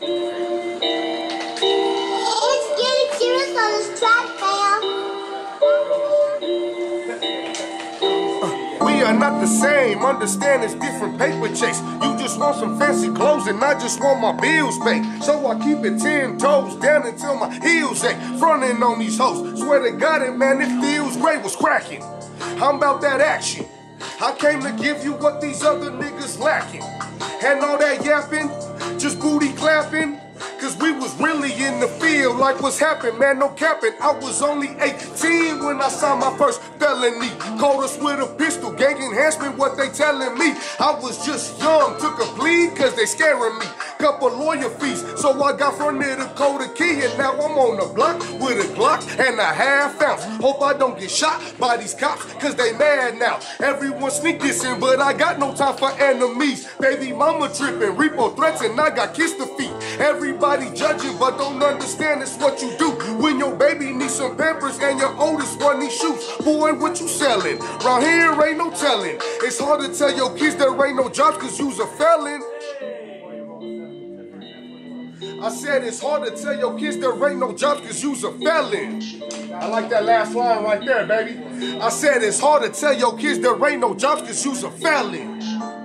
We are not the same, understand it's different paper chase. You just want some fancy clothes and I just want my bills paid. So I keep it ten toes down until my heels ache. Frontin' on these hoes, swear to God it man, it feels great, was cracking. I'm about that action. I came to give you what these other niggas lacking. And all that yapping, just booty clapping. In like what's happened, man, no capping. I was only 18 when I signed my first felony. Caught us with a pistol, gang enhancement, what they telling me. I was just young, took a plea cause they scaring me. Couple lawyer fees, so I got fronted a code key and now I'm on the block with a Glock and a half ounce. Hope I don't get shot by these cops cause they mad now. Everyone sneak dissing, but I got no time for enemies. Baby mama tripping, repo threats and I got kissed the feet. Everybody judge judging, but don't understand it's what you do. When your baby needs some pampers and your oldest one needs shoes. Boy, what you selling? Round here ain't no telling. It's hard to tell your kids there ain't no jobs cause you's a felon. I said it's hard to tell your kids there ain't no jobs cause you's a felon. I like that last line right there, baby. I said it's hard to tell your kids there ain't no jobs cause you's a felon.